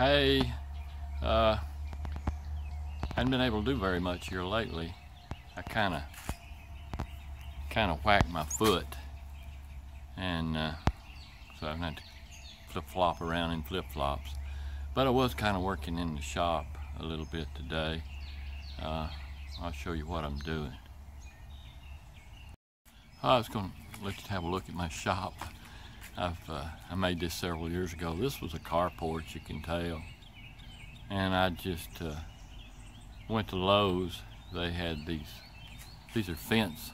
Hey, uh, hadn't been able to do very much here lately. I kind of, kind of whacked my foot, and uh, so I've had to flip flop around in flip flops. But I was kind of working in the shop a little bit today. Uh, I'll show you what I'm doing. I was going to let you have a look at my shop. I've uh, I made this several years ago. This was a carport, you can tell. And I just uh, went to Lowe's. They had these. These are fence.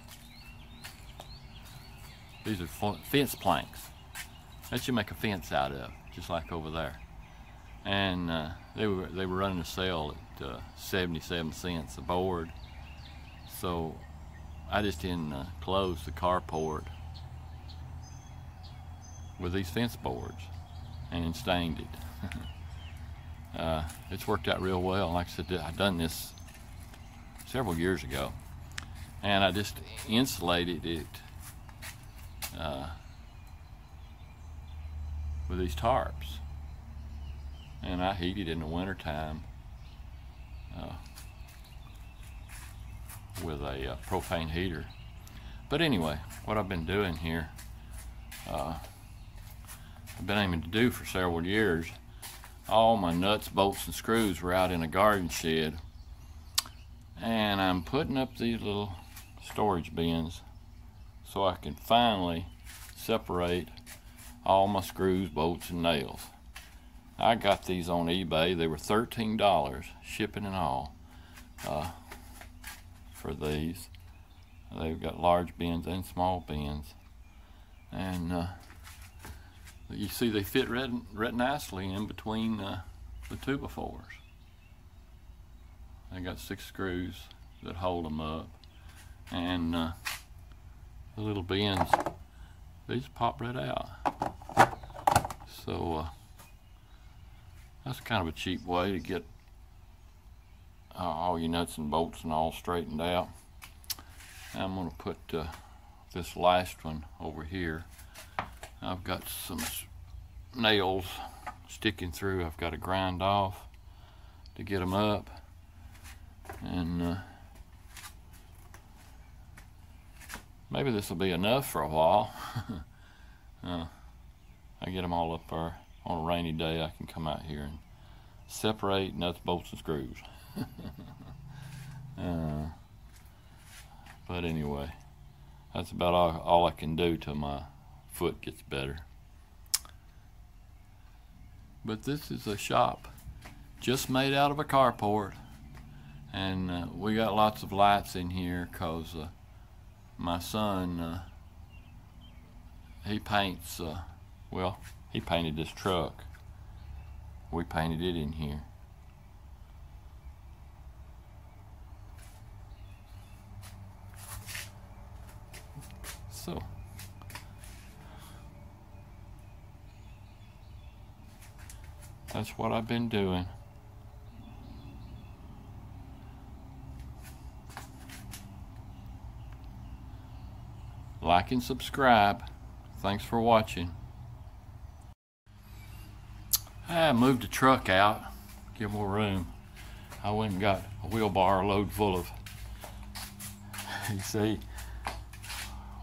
These are fence planks that you make a fence out of, just like over there. And uh, they were they were running a sale at uh, 77 cents a board. So I just enclosed the carport with these fence boards and stained it. uh, it's worked out real well. Like I said, I've done this several years ago. And I just insulated it uh, with these tarps. And I heat it in the wintertime uh, with a uh, propane heater. But anyway, what I've been doing here, uh, I've been aiming to do for several years. All my nuts, bolts, and screws were out in a garden shed. And I'm putting up these little storage bins so I can finally separate all my screws, bolts, and nails. I got these on eBay. They were $13, shipping and all, uh, for these. They've got large bins and small bins. And uh, you see they fit right, red nicely in between uh, the two by fours. I got six screws that hold them up. And uh, the little bins, these pop right out. So uh, that's kind of a cheap way to get uh, all your nuts and bolts and all straightened out. I'm going to put uh, this last one over here. I've got some nails sticking through. I've got to grind off to get them up. And uh, maybe this will be enough for a while. uh, I get them all up there on a rainy day. I can come out here and separate nuts, bolts, and screws. uh, but anyway, that's about all, all I can do to my foot gets better. But this is a shop just made out of a carport. And uh, we got lots of lights in here because uh, my son, uh, he paints, uh, well, he painted this truck. We painted it in here. So. That's what I've been doing. Like and subscribe. Thanks for watching. Ah, I moved the truck out, give more room. I went and got a wheelbarrow load full of, you see,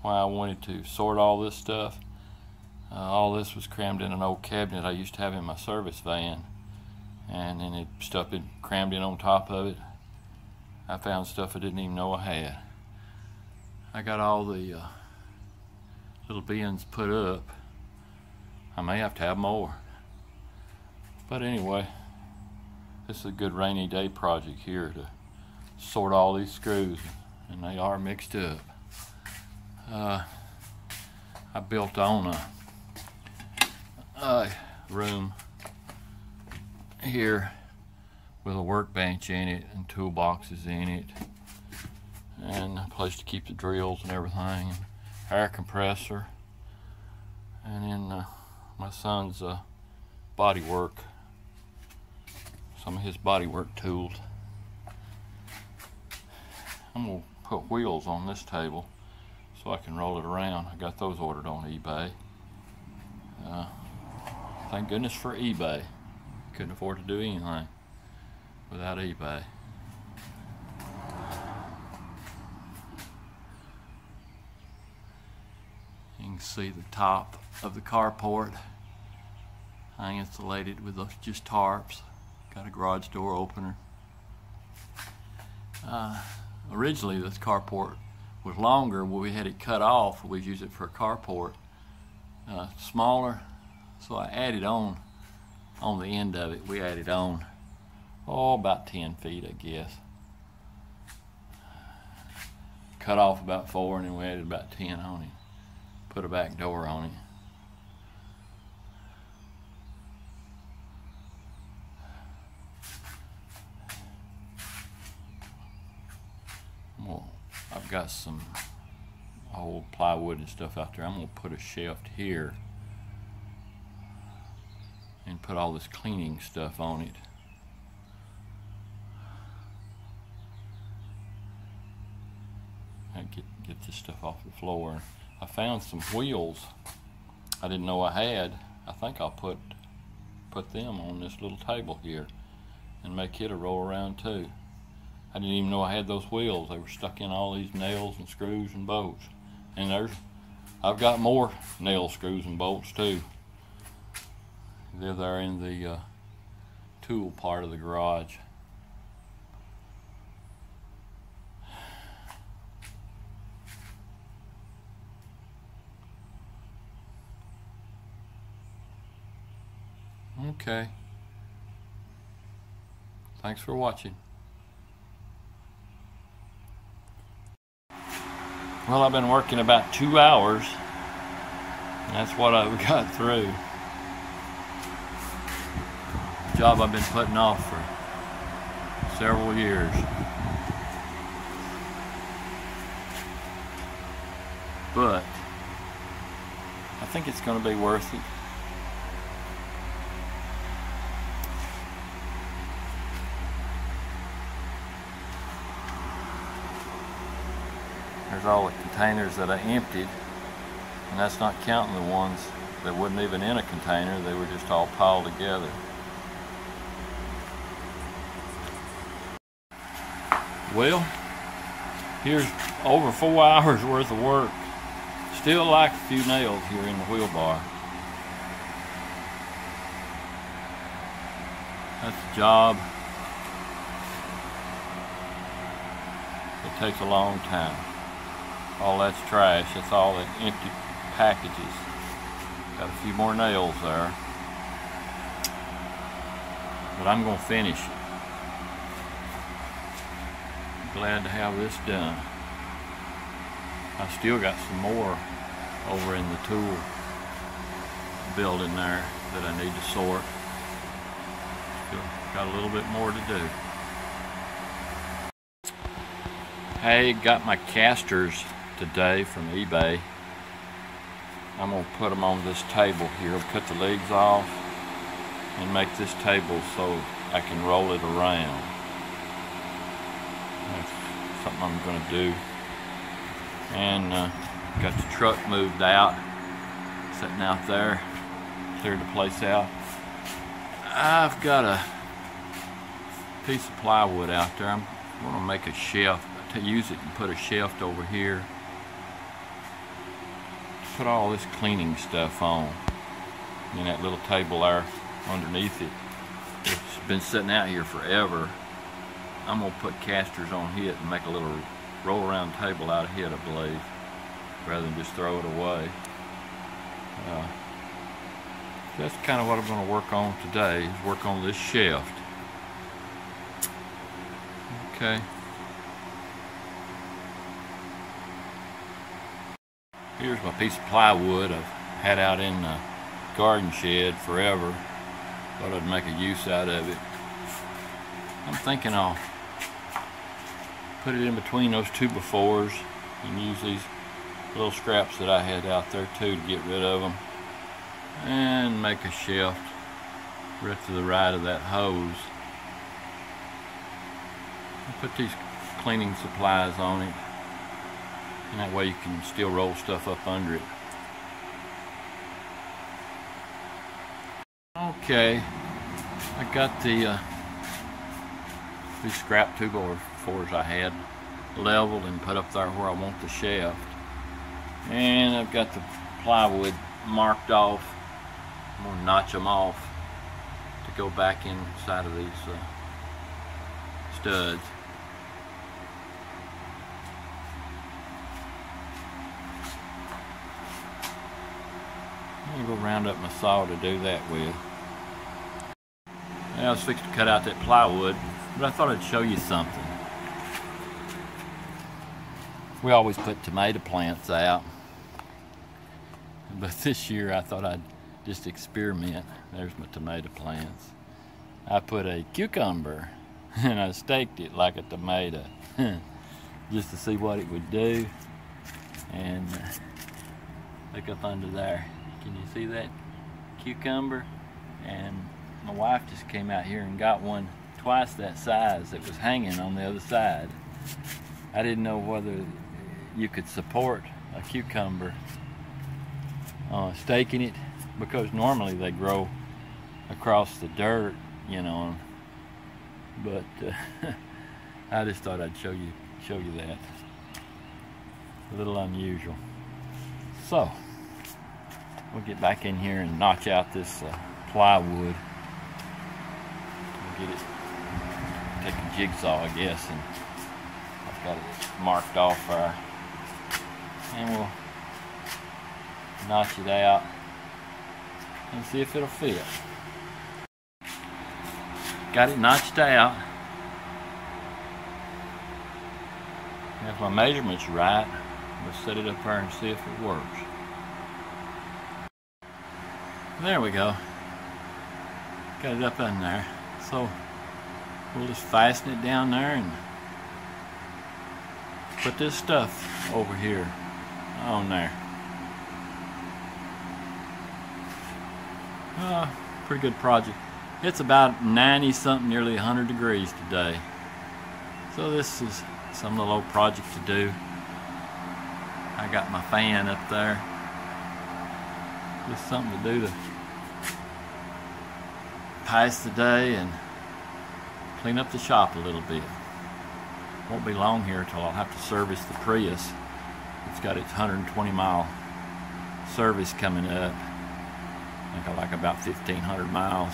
why I wanted to sort all this stuff. Uh, all this was crammed in an old cabinet I used to have in my service van. And then it stuff had crammed in on top of it. I found stuff I didn't even know I had. I got all the uh, little bins put up. I may have to have more. But anyway, this is a good rainy day project here to sort all these screws and they are mixed up. Uh, I built on a, a room here with a workbench in it and toolboxes in it and a place to keep the drills and everything and air compressor and then uh, my son's uh, body work some of his body work tools. I'm to put wheels on this table so I can roll it around. I got those ordered on eBay. Uh, thank goodness for eBay. Couldn't afford to do anything without eBay. You can see the top of the carport. I insulated with those just tarps. Got a garage door opener. Uh, originally, this carport was longer. When we had it cut off, we used it for a carport. Uh, smaller, so I added on on the end of it. We added on oh about 10 feet, I guess. Cut off about four, and then we added about 10 on it. Put a back door on it. Well, I've got some old plywood and stuff out there. I'm gonna put a shelf here and put all this cleaning stuff on it. And get get this stuff off the floor. I found some wheels I didn't know I had. I think I'll put put them on this little table here and make it a roll around too. I didn't even know I had those wheels. They were stuck in all these nails and screws and bolts. And there's, I've got more nail screws and bolts too. They're there in the uh, tool part of the garage. Okay. Thanks for watching. Well, I've been working about two hours. That's what I've got through. Job I've been putting off for several years. But I think it's going to be worth it. There's all the containers that I emptied, and that's not counting the ones that wasn't even in a container, they were just all piled together. Well, here's over four hours worth of work. Still like a few nails here in the wheel bar. That's the job. It takes a long time. All that's trash. That's all the empty packages. Got a few more nails there. But I'm going to finish it. Glad to have this done. I still got some more over in the tool building there that I need to sort. Still got a little bit more to do. Hey, got my casters today from eBay. I'm to put them on this table here, cut the legs off and make this table so I can roll it around. That's something I'm going to do. And uh, got the truck moved out, sitting out there, cleared the place out. I've got a piece of plywood out there. I'm to make a shelf to use it and put a shelf over here put all this cleaning stuff on in that little table there underneath it. It's been sitting out here forever. I'm gonna put casters on it and make a little roll around table out of it, I believe, rather than just throw it away. Uh, that's kind of what I'm gonna work on today, is work on this shaft. Okay. Here's my piece of plywood I've had out in the garden shed forever. Thought I'd make a use out of it. I'm thinking I'll put it in between those two by fours and use these little scraps that I had out there too to get rid of them and make a shelf right to the right of that hose. I'll put these cleaning supplies on it and that way you can still roll stuff up under it. Okay, I got the uh, these scrap two by fours I had leveled and put up there where I want the shaft. And I've got the plywood marked off. I'm gonna notch them off to go back inside of these uh, studs. I'm gonna go round up my saw to do that with. I was fixing to cut out that plywood, but I thought I'd show you something. We always put tomato plants out, but this year I thought I'd just experiment. There's my tomato plants. I put a cucumber and I staked it like a tomato just to see what it would do. And uh, look up under there. Can you see that cucumber? And my wife just came out here and got one twice that size that was hanging on the other side. I didn't know whether you could support a cucumber uh, staking it because normally they grow across the dirt, you know. But uh, I just thought I'd show you show you that. A little unusual. So we'll get back in here and notch out this uh, plywood. We'll get it. Take a jigsaw, I guess, and I've got it marked off and we'll notch it out and see if it'll fit. Got it notched out. If my measurement's right, we'll set it up there and see if it works. There we go. Got it up in there. So we'll just fasten it down there and put this stuff over here on there. Uh, pretty good project. It's about 90 something, nearly 100 degrees today. So this is some little old project to do. I got my fan up there. Just something to do to pass the day and clean up the shop a little bit. Won't be long here till I'll have to service the Prius. It's got its 120 mile service coming up. I think I like about 1,500 miles.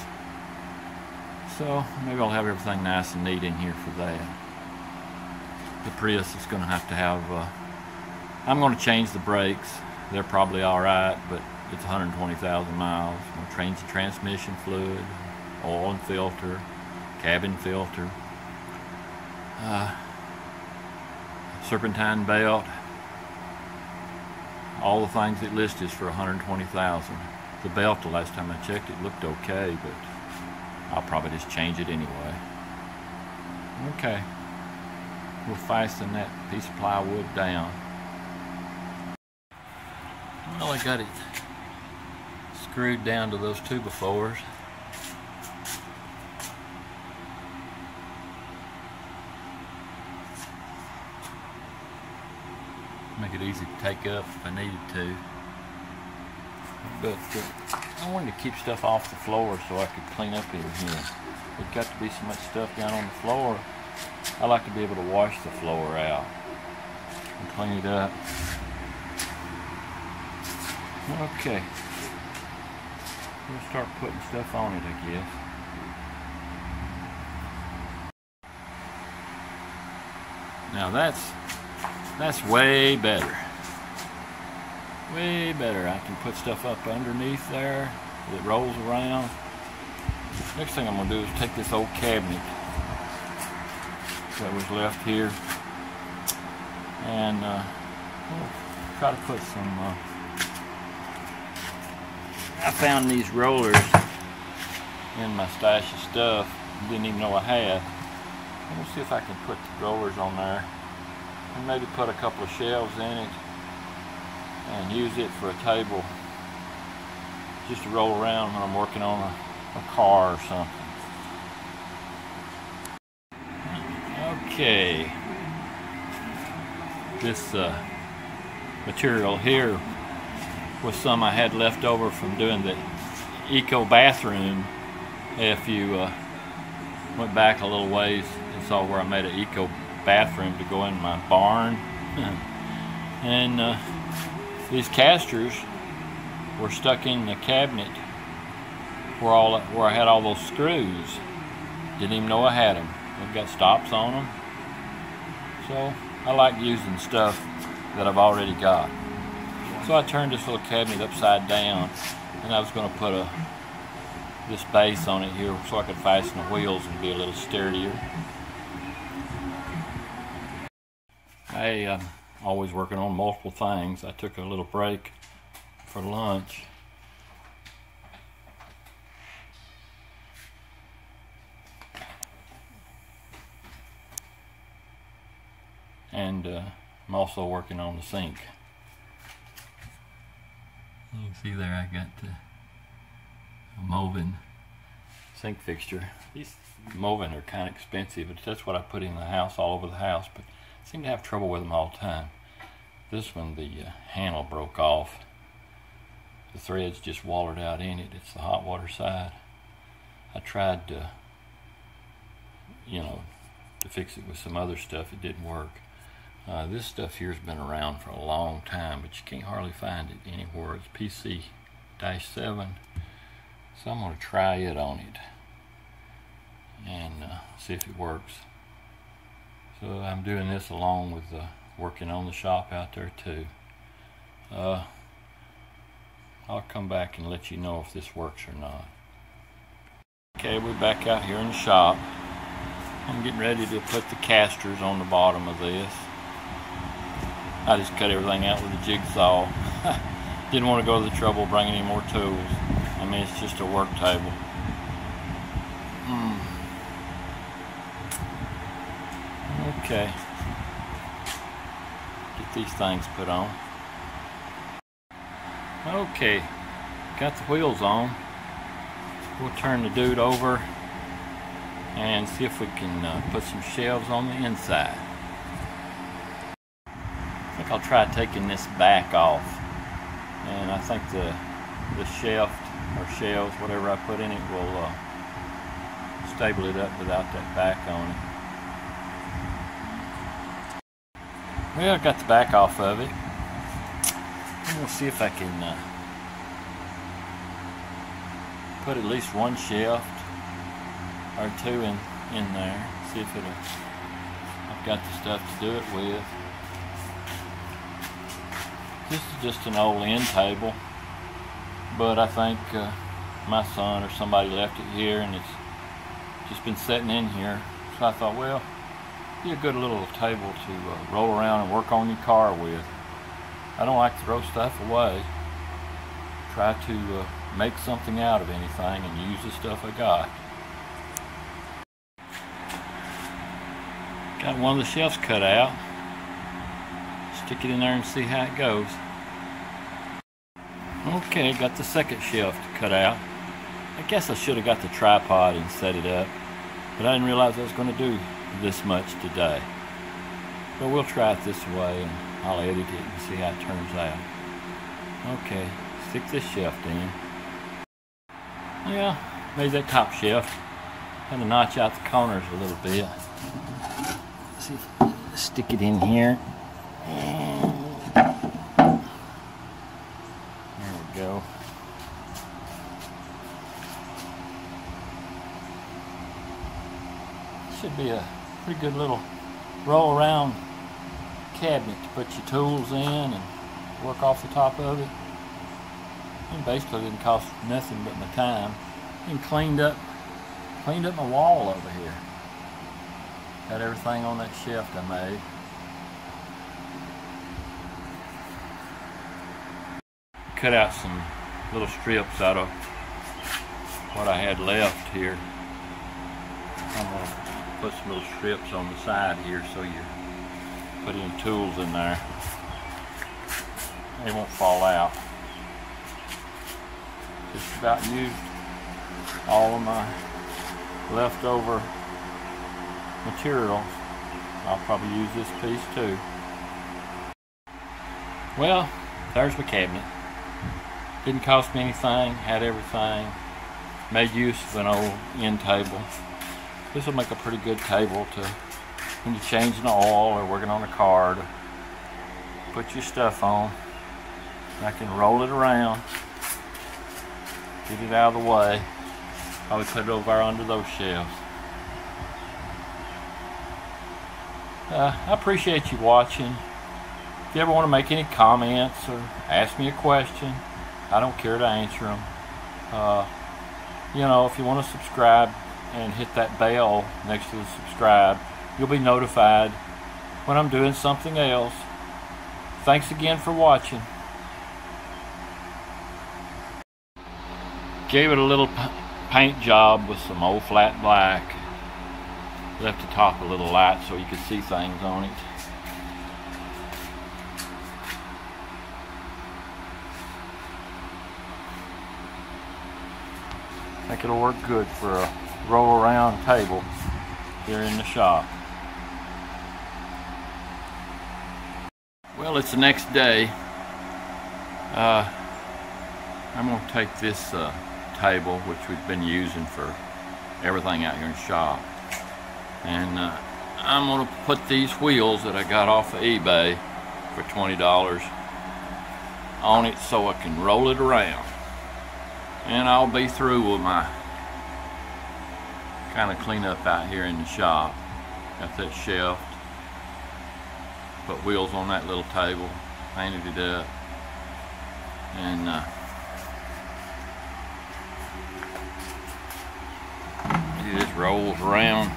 So maybe I'll have everything nice and neat in here for that. The Prius is going to have to have, uh, I'm going to change the brakes. They're probably alright, but it's 120,000 miles. I'm going to change the transmission fluid, oil and filter, cabin filter, uh, serpentine belt, all the things it lists is for 120,000 the belt the last time I checked it looked okay but I'll probably just change it anyway. Okay. We'll fasten that piece of plywood down. Well I got it screwed down to those two by fours easy to take up if I needed to but uh, I wanted to keep stuff off the floor so I could clean up in here. There's got to be so much stuff down on the floor. I like to be able to wash the floor out and clean it up. Okay. We'll start putting stuff on it, I guess. Now that's that's way better way better. I can put stuff up underneath there it rolls around. Next thing I'm going to do is take this old cabinet that was left here and uh, we'll try to put some uh, I found these rollers in my stash of stuff didn't even know I had. Let me see if I can put the rollers on there and maybe put a couple of shelves in it and use it for a table just to roll around when I'm working on a, a car or something. Okay. This uh, material here was some I had left over from doing the eco bathroom if you uh, went back a little ways and saw where I made an eco bathroom to go in my barn. and uh, these casters were stuck in the cabinet where all where I had all those screws. Didn't even know I had them. They've got stops on them. So I like using stuff that I've already got. So I turned this little cabinet upside down and I was going to put a this base on it here so I could fasten the wheels and be a little sturdier. I am uh, always working on multiple things. I took a little break for lunch. And uh, I'm also working on the sink. You can see there I got the Moen sink fixture. These Moen are kind of expensive, but that's what I put in the house, all over the house, but Seem to have trouble with them all the time. This one, the uh, handle broke off. The threads just wallered out in it. It's the hot water side. I tried to, you know, to fix it with some other stuff. It didn't work. Uh, this stuff here's been around for a long time, but you can't hardly find it anywhere. It's PC-7 so I'm going to try it on it and uh, see if it works. So I'm doing this along with uh, working on the shop out there too. Uh, I'll come back and let you know if this works or not. Okay, we're back out here in the shop. I'm getting ready to put the casters on the bottom of this. I just cut everything out with a jigsaw. Didn't want to go to the trouble of bringing any more tools. I mean, it's just a work table. Mm. Okay. Get these things put on. Okay. Got the wheels on. We'll turn the dude over and see if we can uh, put some shelves on the inside. I think I'll try taking this back off. And I think the the shelf or shelves, whatever I put in it, will uh, stable it up without that back on it. Well, I got the back off of it. I'm going to see if I can uh, put at least one shaft or two in, in there. See if it'll, I've got the stuff to do it with. This is just an old end table but I think uh, my son or somebody left it here and it's just been sitting in here. So I thought, well, be a good little table to uh, roll around and work on your car with. I don't like to throw stuff away. Try to uh, make something out of anything and use the stuff I got. Got one of the shelves cut out. Stick it in there and see how it goes. Okay, got the second shelf cut out. I guess I should have got the tripod and set it up, but I didn't realize I was going to do this much today. But we'll try it this way and I'll edit it and see how it turns out. Okay, stick this shelf in. Yeah, made that top shelf. Kind of notch out the corners a little bit. see if stick it in here. There we go. Should be a pretty good little roll around cabinet to put your tools in and work off the top of it. And basically didn't cost nothing but my time. And cleaned up cleaned up my wall over here. Got everything on that shelf I made. cut out some little strips out of what I had left here. Put some little strips on the side here so you put in tools in there. They won't fall out. Just about used all of my leftover materials. I'll probably use this piece too. Well, there's my cabinet. Didn't cost me anything, had everything. made use of an old end table. This will make a pretty good table to when you're changing the oil or working on a car to put your stuff on. I can roll it around, get it out of the way. Probably put it over under those shelves. Uh, I appreciate you watching. If you ever want to make any comments or ask me a question, I don't care to answer them. Uh, you know, if you want to subscribe and hit that bell next to the subscribe, you'll be notified when I'm doing something else. Thanks again for watching. Gave it a little paint job with some old flat black. Left the top a little light so you could see things on it. I think it'll work good for a roll around table here in the shop. Well, it's the next day. Uh, I'm going to take this uh, table, which we've been using for everything out here in the shop, and uh, I'm going to put these wheels that I got off of eBay for $20 on it so I can roll it around. And I'll be through with my kind of cleanup out here in the shop. Got that shelf, put wheels on that little table, painted it up, and uh, it just rolls around.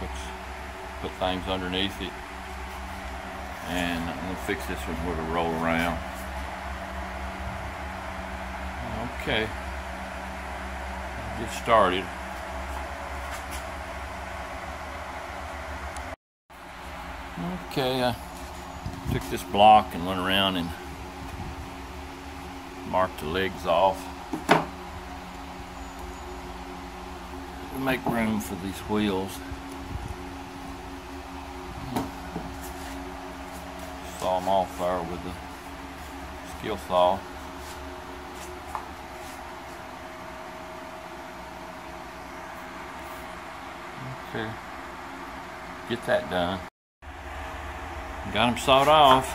Puts, put things underneath it, and I'm gonna fix this one with a roll around. Okay get started. Okay, I took this block and went around and marked the legs off. Make room for these wheels. Saw them off there with the skill saw. Okay. Get that done. Got them sawed off.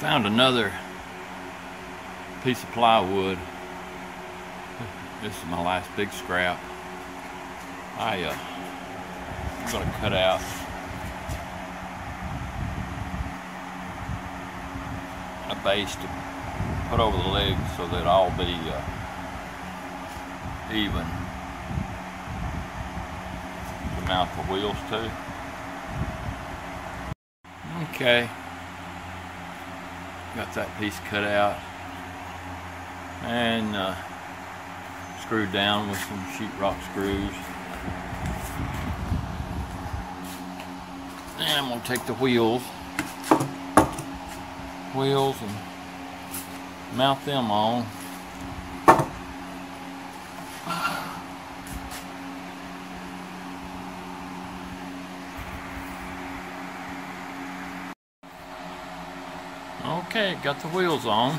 Found another piece of plywood. This is my last big scrap. I uh, I'm gonna cut out a base to put over the legs so that all be uh, even to mount the wheels to. Okay, got that piece cut out and uh, screwed down with some sheetrock screws. And I'm to take the wheels, wheels and mount them on. Okay, got the wheels on.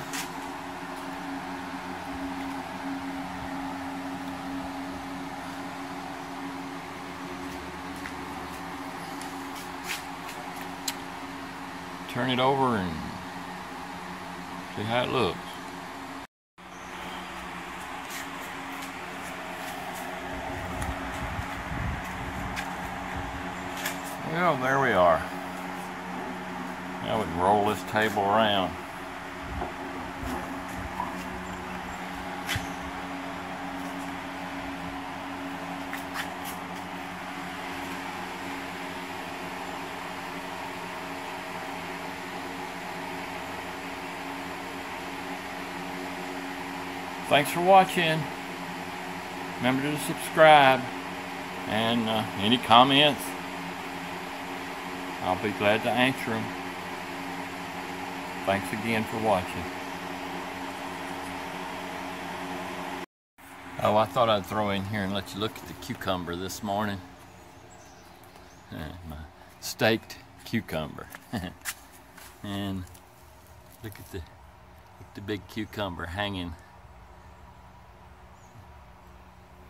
Turn it over and See how it looks. Well, there we are. Now we can roll this table around. Thanks for watching. Remember to subscribe and uh, any comments, I'll be glad to answer them. Thanks again for watching. Oh, I thought I'd throw in here and let you look at the cucumber this morning. my staked cucumber. and look at the look at the big cucumber hanging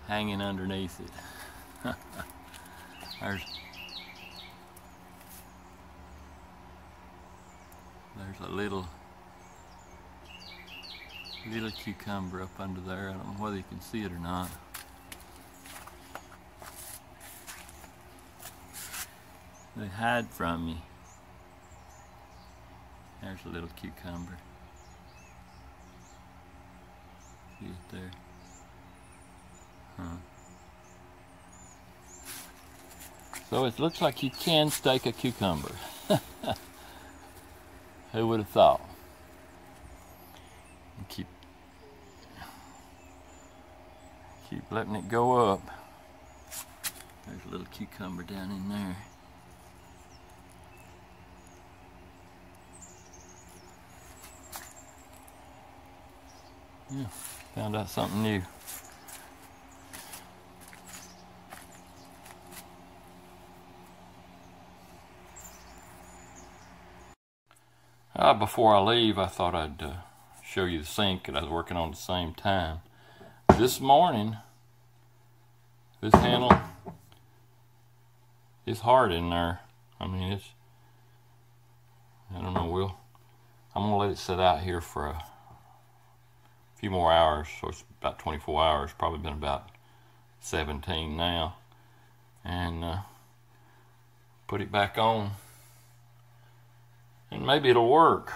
hanging underneath it. there's there's a little little cucumber up under there. I don't know whether you can see it or not. They hide from you. There's a little cucumber. See it there? So it looks like you can stake a cucumber. Who would have thought? Keep keep letting it go up. There's a little cucumber down in there. Yeah, found out something new. Uh, before I leave, I thought I'd uh, show you the sink that I was working on at the same time. This morning, this handle is hard in there. I mean, it's, I don't know, we'll, I'm going to let it sit out here for a few more hours, so it's about 24 hours, probably been about 17 now. And uh, put it back on, and maybe it'll work.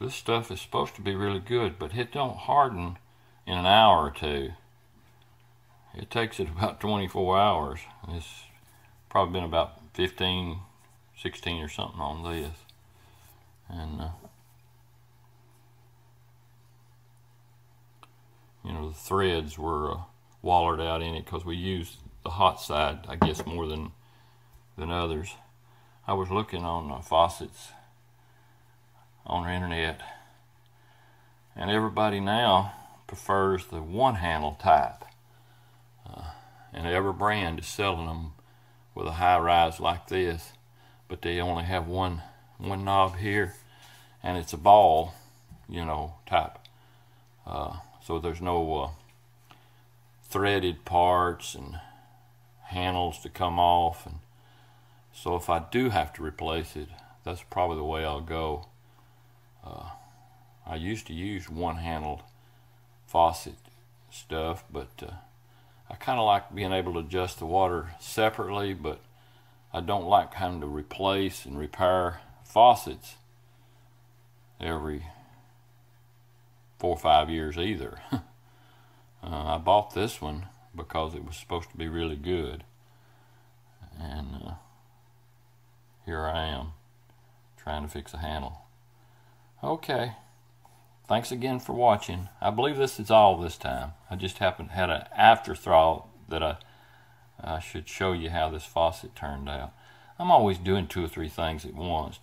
This stuff is supposed to be really good, but it don't harden in an hour or two. It takes it about 24 hours. It's probably been about 15, 16 or something on this. And uh, you know, the threads were uh, wallered out in it because we used the hot side, I guess, more than than others. I was looking on uh, faucets on the internet, and everybody now prefers the one handle type. Uh, and every brand is selling them with a high rise like this, but they only have one one knob here, and it's a ball, you know, type. Uh, so there's no uh, threaded parts and handles to come off and so if I do have to replace it that's probably the way I'll go uh, I used to use one handled faucet stuff but uh, I kind of like being able to adjust the water separately but I don't like having to replace and repair faucets every four or five years either. uh, I bought this one because it was supposed to be really good. And uh, here I am trying to fix a handle. Okay. Thanks again for watching. I believe this is all this time. I just happened had an afterthought that I, I should show you how this faucet turned out. I'm always doing two or three things at once.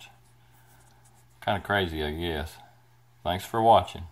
Kind of crazy, I guess. Thanks for watching.